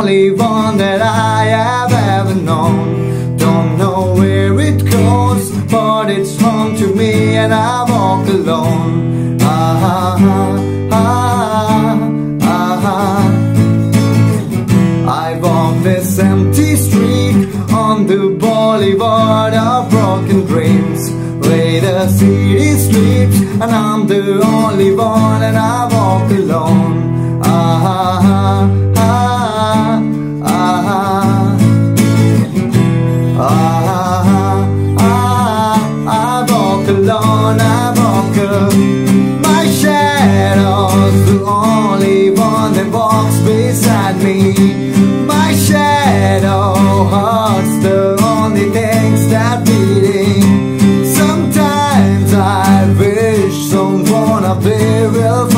only one that I have ever known. Don't know where it goes, but it's home to me, and I walk alone. Ah, ah, ah, ah, ah. I walk this empty street on the boulevard of broken dreams. Where the city sleeps, and I'm the only one, and I walk alone. beside me. My shadow haunts the only things that beating. Sometimes I wish someone up there will